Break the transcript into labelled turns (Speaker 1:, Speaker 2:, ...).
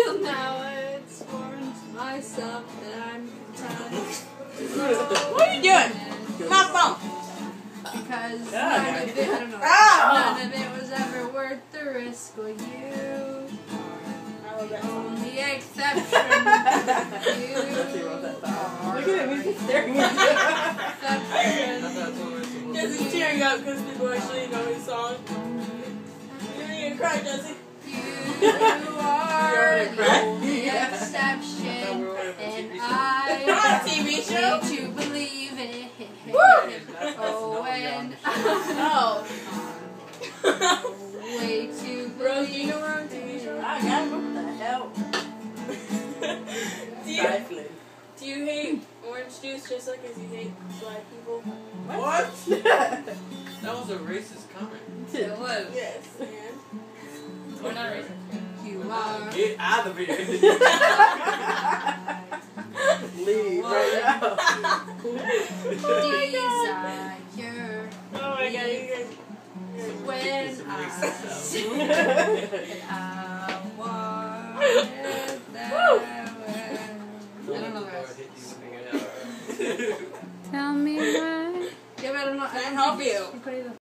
Speaker 1: until now, it's warned myself that I'm content.
Speaker 2: What are you doing? My phone.
Speaker 1: Because
Speaker 2: Yeah,
Speaker 1: none
Speaker 2: yeah.
Speaker 1: of it, I don't know.
Speaker 2: Ah!
Speaker 1: None of it was ever worth the risk. Well, you are the only exception. you
Speaker 2: Look at him, he's staring at you. Jesse's tearing up because people actually know his song. You're gonna cry, Jesse. Come on,
Speaker 1: I
Speaker 2: TV show.
Speaker 1: need to believe it.
Speaker 2: Woo!
Speaker 1: Oh, and
Speaker 2: Oh.
Speaker 1: Way to
Speaker 2: Bro, do you
Speaker 1: believe
Speaker 2: know we're on TV show?
Speaker 3: I got. What the hell?
Speaker 2: do you do you hate orange juice just like as you hate black people?
Speaker 3: What?
Speaker 4: That was a racist comment.
Speaker 1: it was.
Speaker 2: Yes, and
Speaker 4: We're not racist.
Speaker 1: You are.
Speaker 4: Get out of here.
Speaker 3: Leave right now.
Speaker 1: Desire
Speaker 2: oh my god, you guys.
Speaker 1: when
Speaker 4: Some
Speaker 1: I
Speaker 4: racist
Speaker 1: see. I wanted that. I don't know the rest. Tell me why. Yeah, but I don't know. I
Speaker 2: Can I
Speaker 1: don't
Speaker 2: help you?
Speaker 1: it's- I'm putting